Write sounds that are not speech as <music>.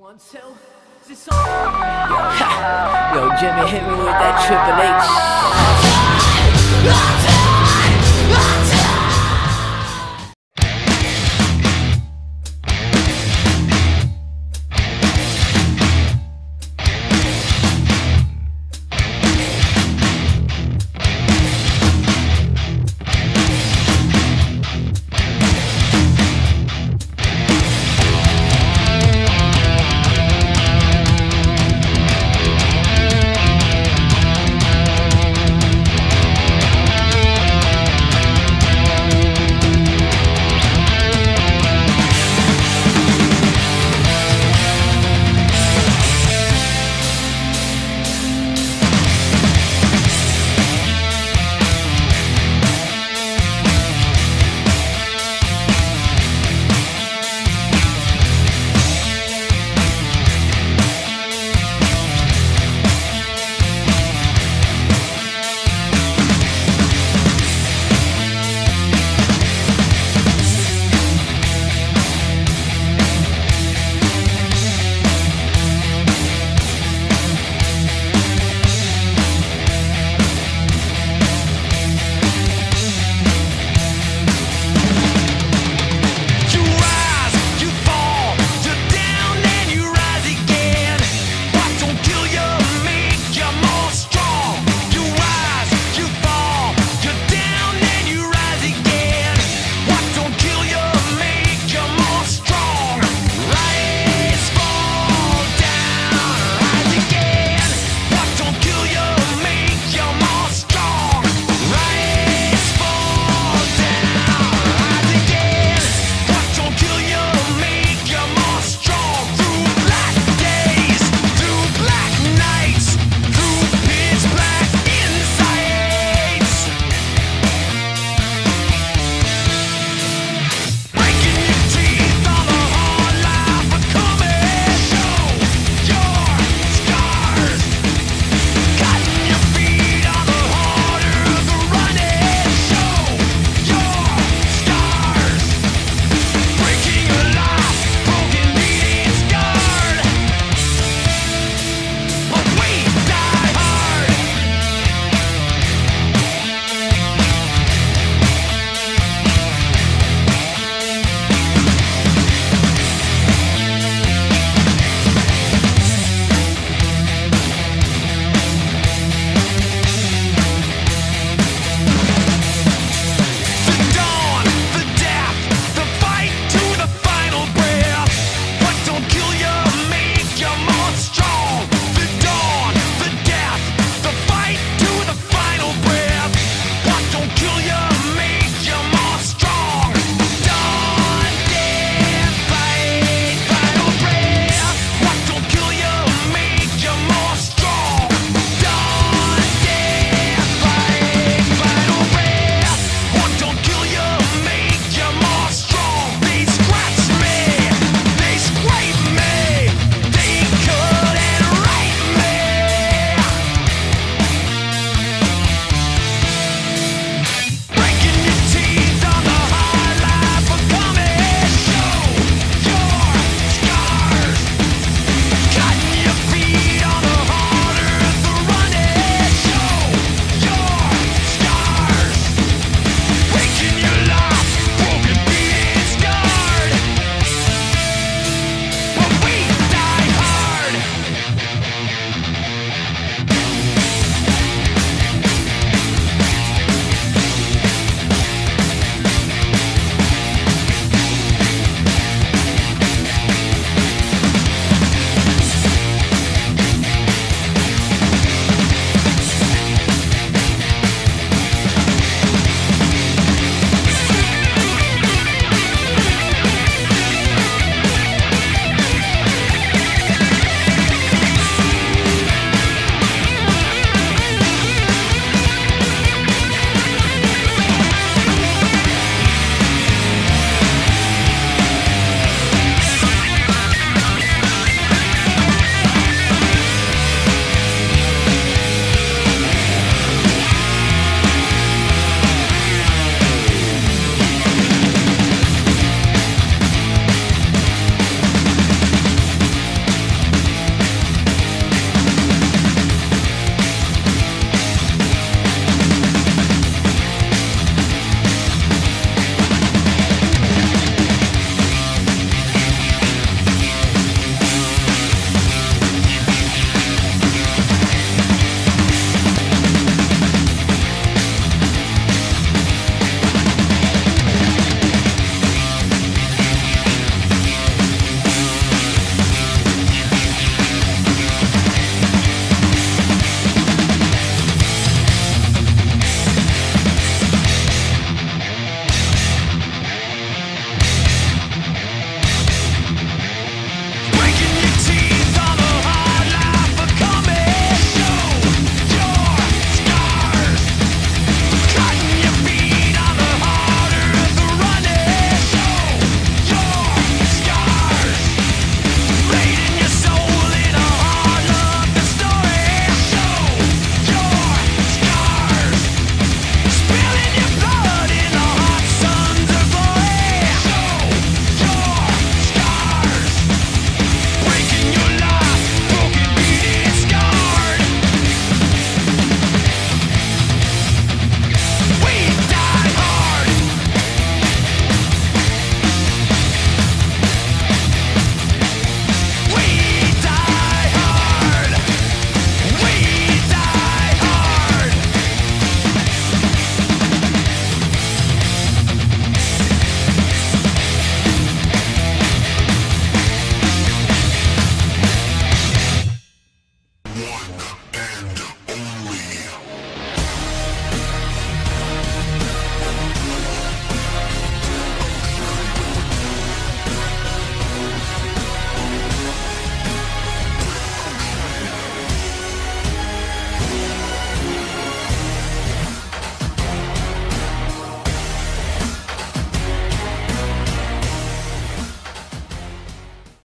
One, two, this on. <laughs> Yo, Jimmy hit me with that Triple H.